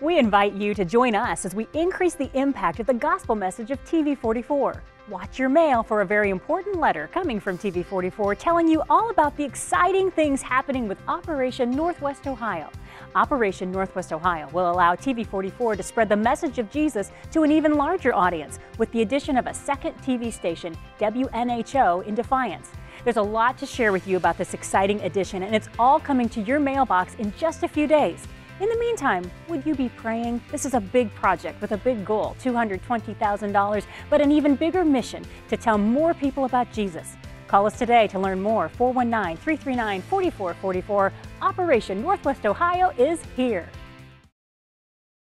We invite you to join us as we increase the impact of the gospel message of TV44. Watch your mail for a very important letter coming from TV44 telling you all about the exciting things happening with Operation Northwest Ohio. Operation Northwest Ohio will allow TV44 to spread the message of Jesus to an even larger audience with the addition of a second TV station, WNHO, in Defiance. There's a lot to share with you about this exciting addition, and it's all coming to your mailbox in just a few days. In the meantime, would you be praying? This is a big project with a big goal $220,000, but an even bigger mission to tell more people about Jesus. Call us today to learn more. 419 339 4444. Operation Northwest Ohio is here.